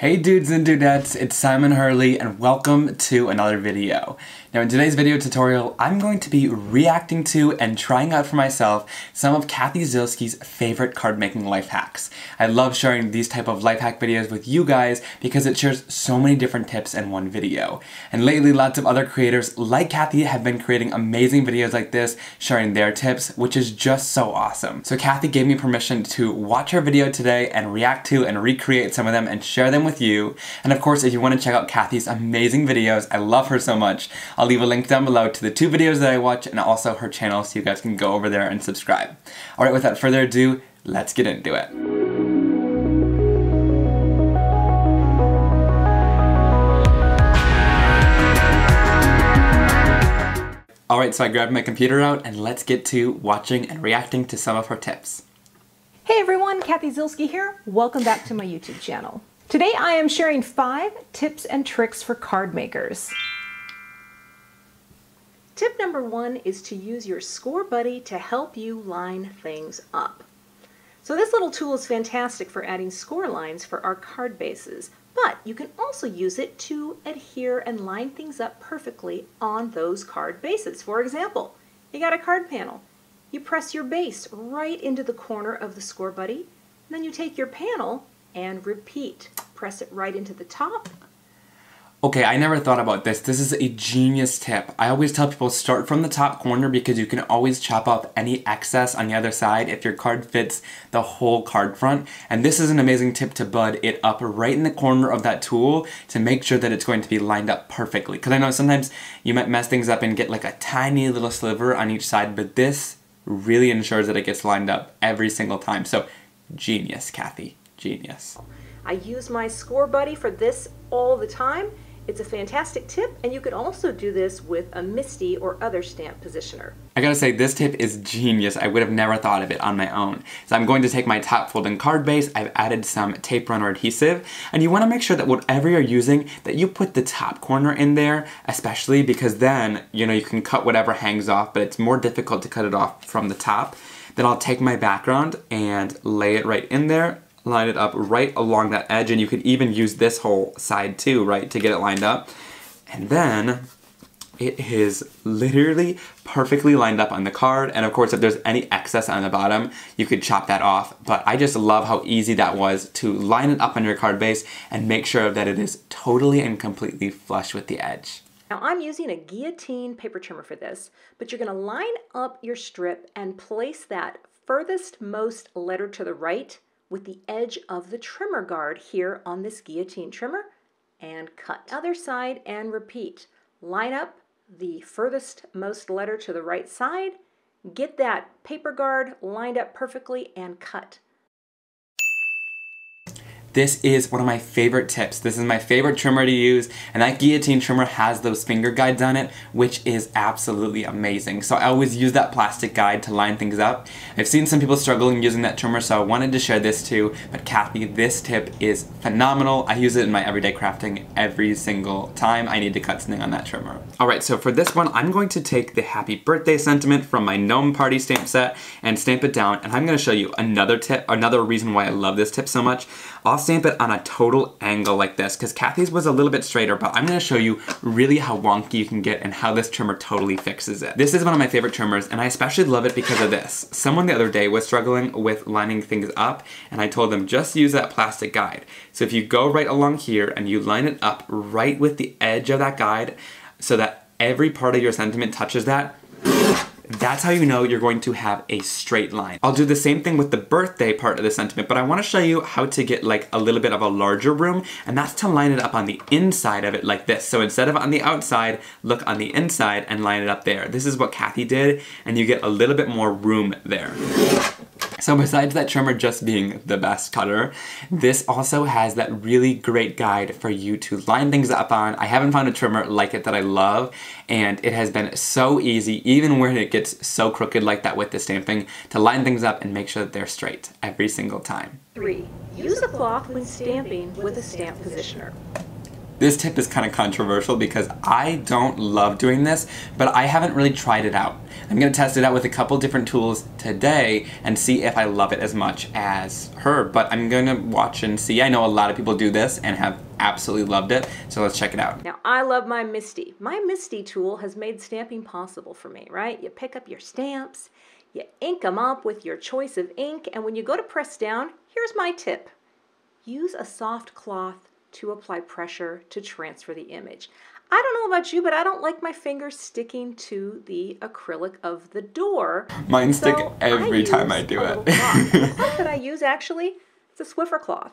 Hey dudes and dudettes, it's Simon Hurley and welcome to another video. Now in today's video tutorial, I'm going to be reacting to and trying out for myself some of Cathy Zielske's favorite card making life hacks. I love sharing these type of life hack videos with you guys because it shares so many different tips in one video. And lately lots of other creators like Cathy have been creating amazing videos like this, sharing their tips, which is just so awesome. So Cathy gave me permission to watch her video today and react to and recreate some of them and share them with you. And of course, if you want to check out Cathy's amazing videos, I love her so much, I'll leave a link down below to the two videos that I watch and also her channel so you guys can go over there and subscribe. Alright, without further ado, let's get into it. Alright, so I grabbed my computer out and let's get to watching and reacting to some of her tips. Hey everyone, Cathy Zielske here. Welcome back to my YouTube channel. Today I am sharing five tips and tricks for card makers. Tip number one is to use your Scor-Buddy to help you line things up. So this little tool is fantastic for adding score lines for our card bases, but you can also use it to adhere and line things up perfectly on those card bases. For example, you got a card panel. You press your base right into the corner of the Scor-Buddy, then you take your panel and repeat. Press it right into the top Okay, I never thought about this. This is a genius tip. I always tell people start from the top corner because you can always chop off any excess on the other side if your card fits the whole card front. And this is an amazing tip to bud it up right in the corner of that tool to make sure that it's going to be lined up perfectly. Because I know sometimes you might mess things up and get like a tiny little sliver on each side, but this really ensures that it gets lined up every single time. So genius, Cathy, genius. I use my Scor-Buddy for this all the time it's a fantastic tip, and you could also do this with a MISTI or other stamp positioner. I gotta say, this tip is genius. I would have never thought of it on my own. So I'm going to take my top folding card base, I've added some tape runner adhesive, and you wanna make sure that whatever you're using, that you put the top corner in there, especially because then, you know, you can cut whatever hangs off, but it's more difficult to cut it off from the top. Then I'll take my background and lay it right in there, line it up right along that edge and you could even use this whole side too, right, to get it lined up. And then it is literally perfectly lined up on the card and of course if there's any excess on the bottom you could chop that off but I just love how easy that was to line it up on your card base and make sure that it is totally and completely flush with the edge. Now I'm using a guillotine paper trimmer for this but you're to line up your strip and place that furthest most letter to the right with the edge of the trimmer guard here on this guillotine trimmer and cut. Other side and repeat. Line up the furthest most letter to the right side, get that paper guard lined up perfectly and cut. This is one of my favorite tips. This is my favorite trimmer to use, and that guillotine trimmer has those finger guides on it, which is absolutely amazing. So I always use that plastic guide to line things up. I've seen some people struggling using that trimmer, so I wanted to share this too. But Cathy, this tip is phenomenal. I use it in my everyday crafting every single time I need to cut something on that trimmer. All right, so for this one, I'm going to take the happy birthday sentiment from my Gnome Party stamp set and stamp it down, and I'm gonna show you another tip, another reason why I love this tip so much. Stamp it on a total angle like this because Cathy's was a little bit straighter, but I'm gonna show you really how wonky you can get and how this trimmer totally fixes it. This is one of my favorite trimmers and I especially love it because of this. Someone the other day was struggling with lining things up and I told them just use that plastic guide. So if you go right along here and you line it up right with the edge of that guide so that every part of your sentiment touches that, that's how you know you're going to have a straight line. I'll do the same thing with the birthday part of the sentiment, but I wanna show you how to get like a little bit of a larger room, and that's to line it up on the inside of it like this. So instead of on the outside, look on the inside and line it up there. This is what Cathy did, and you get a little bit more room there. So besides that trimmer just being the best cutter, this also has that really great guide for you to line things up on. I haven't found a trimmer like it that I love, and it has been so easy, even when it gets so crooked like that with the stamping, to line things up and make sure that they're straight every single time. Three, use a cloth when stamping with a stamp positioner. This tip is kind of controversial because I don't love doing this, but I haven't really tried it out. I'm to test it out with a couple different tools today and see if I love it as much as her, but I'm to watch and see. I know a lot of people do this and have absolutely loved it, so let's check it out. Now, I love my MISTI. My MISTI tool has made stamping possible for me, right? You pick up your stamps, you ink them up with your choice of ink, and when you go to press down, here's my tip. Use a soft cloth to apply pressure to transfer the image. I don't know about you, but I don't like my fingers sticking to the acrylic of the door. Mine stick so every I time I do it. the cloth that I use actually, it's a Swiffer cloth.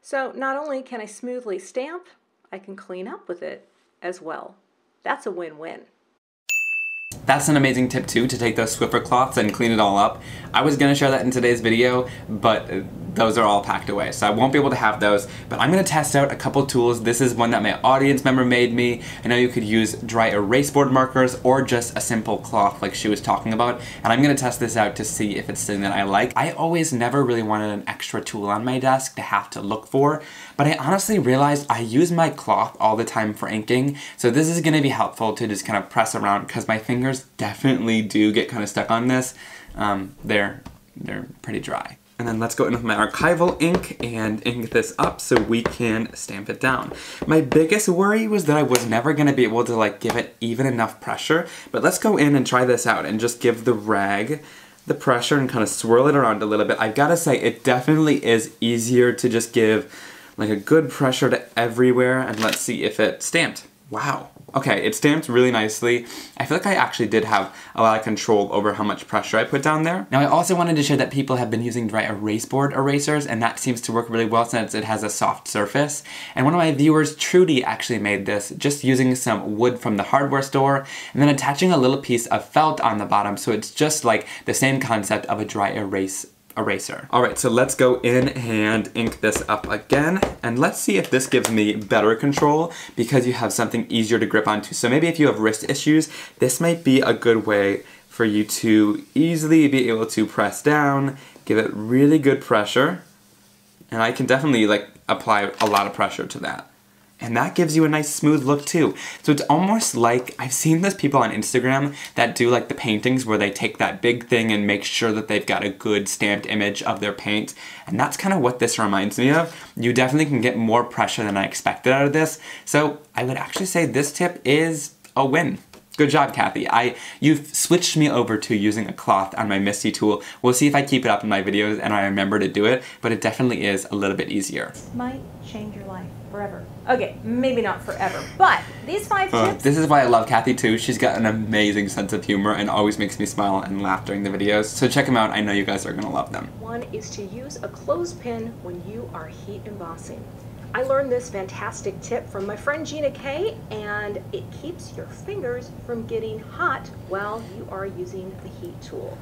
So not only can I smoothly stamp, I can clean up with it as well. That's a win-win. That's an amazing tip too, to take those Swiffer cloths and clean it all up. I was gonna share that in today's video, but uh, those are all packed away. So I won't be able to have those, but I'm gonna test out a couple tools. This is one that my audience member made me. I know you could use dry erase board markers or just a simple cloth like she was talking about, and I'm gonna test this out to see if it's something that I like. I always never really wanted an extra tool on my desk to have to look for, but I honestly realized I use my cloth all the time for inking, so this is gonna be helpful to just kind of press around because my fingers definitely do get kind of stuck on this. Um, they're, they're pretty dry. And then let's go in with my archival ink and ink this up so we can stamp it down. My biggest worry was that I was never gonna be able to like give it even enough pressure, but let's go in and try this out and just give the rag the pressure and kind of swirl it around a little bit. I've gotta say, it definitely is easier to just give like a good pressure to everywhere and let's see if it stamped. Wow. Okay, it stamped really nicely. I feel like I actually did have a lot of control over how much pressure I put down there. Now I also wanted to share that people have been using dry erase board erasers and that seems to work really well since it has a soft surface. And one of my viewers, Trudy, actually made this just using some wood from the hardware store and then attaching a little piece of felt on the bottom so it's just like the same concept of a dry erase eraser. All right, so let's go in and ink this up again. And let's see if this gives me better control because you have something easier to grip onto. So maybe if you have wrist issues, this might be a good way for you to easily be able to press down, give it really good pressure. And I can definitely like apply a lot of pressure to that. And that gives you a nice smooth look too. So it's almost like, I've seen those people on Instagram that do like the paintings where they take that big thing and make sure that they've got a good stamped image of their paint. And that's kind of what this reminds me of. You definitely can get more pressure than I expected out of this. So I would actually say this tip is a win. Good job, Cathy. I You've switched me over to using a cloth on my MISTI tool. We'll see if I keep it up in my videos and I remember to do it, but it definitely is a little bit easier. Might change your life forever. Okay, maybe not forever, but these five uh, tips. This is why I love Cathy too. She's got an amazing sense of humor and always makes me smile and laugh during the videos. So check them out. I know you guys are gonna love them. One is to use a clothespin when you are heat embossing. I learned this fantastic tip from my friend Gina Kay, and it keeps your fingers from getting hot while you are using the heat tool.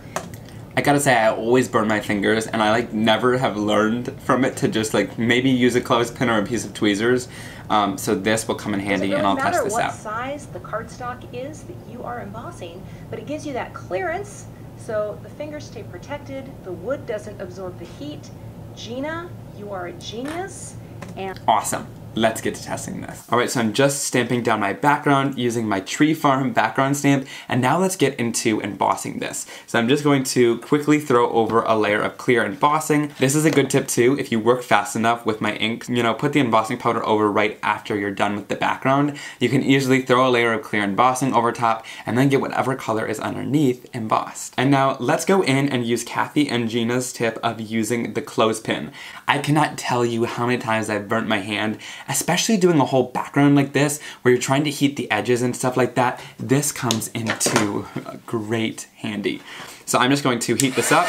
I gotta say, I always burn my fingers, and I like never have learned from it to just like maybe use a clothespin or a piece of tweezers. Um, so this will come in handy, really and I'll test this out. matter what size the cardstock is that you are embossing, but it gives you that clearance, so the fingers stay protected, the wood doesn't absorb the heat. Gina, you are a genius. And awesome. Let's get to testing this. All right, so I'm just stamping down my background using my Tree Farm background stamp, and now let's get into embossing this. So I'm just going to quickly throw over a layer of clear embossing. This is a good tip too, if you work fast enough with my ink, you know, put the embossing powder over right after you're done with the background. You can easily throw a layer of clear embossing over top, and then get whatever color is underneath embossed. And now let's go in and use Cathy and Gina's tip of using the clothespin. I cannot tell you how many times I've burnt my hand especially doing a whole background like this where you're trying to heat the edges and stuff like that, this comes into great handy. So I'm just going to heat this up.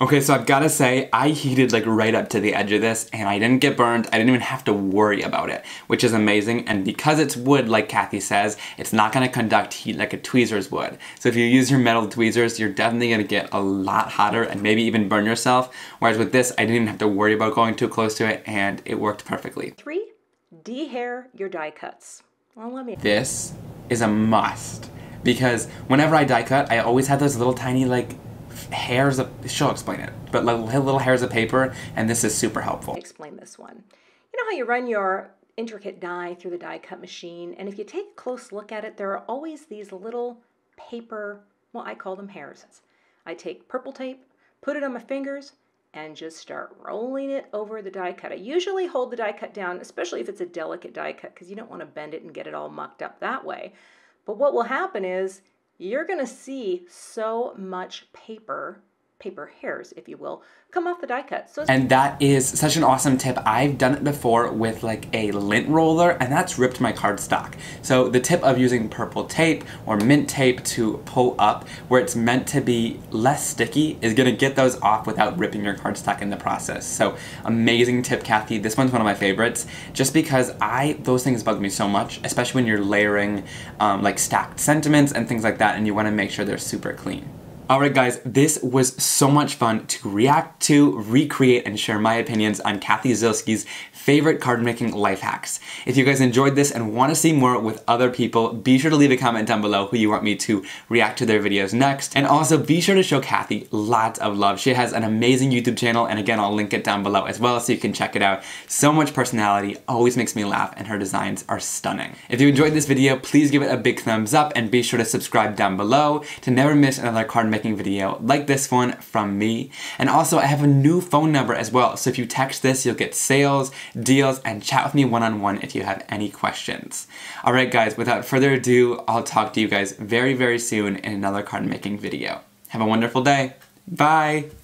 Okay, so I've gotta say, I heated like right up to the edge of this and I didn't get burned. I didn't even have to worry about it, which is amazing. And because it's wood, like Cathy says, it's not gonna conduct heat like a tweezers would. So if you use your metal tweezers, you're definitely gonna get a lot hotter and maybe even burn yourself. Whereas with this, I didn't even have to worry about going too close to it and it worked perfectly. Three, dehair your die cuts. Well, let me. This is a must because whenever I die cut, I always have those little tiny like hairs of, she'll explain it, but little, little hairs of paper, and this is super helpful. Explain this one. You know how you run your intricate die through the die cut machine. And if you take a close look at it, there are always these little paper, well, I call them hairs. I take purple tape, put it on my fingers, and just start rolling it over the die cut. I usually hold the die cut down, especially if it's a delicate die cut, because you don't want to bend it and get it all mucked up that way. But what will happen is you're going to see so much paper paper hairs, if you will, come off the die cut. So and that is such an awesome tip. I've done it before with like a lint roller and that's ripped my cardstock. So the tip of using purple tape or mint tape to pull up where it's meant to be less sticky is gonna get those off without ripping your cardstock in the process. So amazing tip, Cathy. This one's one of my favorites just because I, those things bug me so much, especially when you're layering um, like stacked sentiments and things like that and you wanna make sure they're super clean. Alright guys, this was so much fun to react to, recreate, and share my opinions on Cathy Zielske's favorite card making life hacks. If you guys enjoyed this and want to see more with other people, be sure to leave a comment down below who you want me to react to their videos next. And also be sure to show Cathy lots of love. She has an amazing YouTube channel and again I'll link it down below as well so you can check it out. So much personality, always makes me laugh and her designs are stunning. If you enjoyed this video, please give it a big thumbs up and be sure to subscribe down below to never miss another card making video like this one from me. And also I have a new phone number as well so if you text this you'll get sales, deals, and chat with me one-on-one -on -one if you have any questions. Alright guys, without further ado, I'll talk to you guys very, very soon in another card making video. Have a wonderful day. Bye!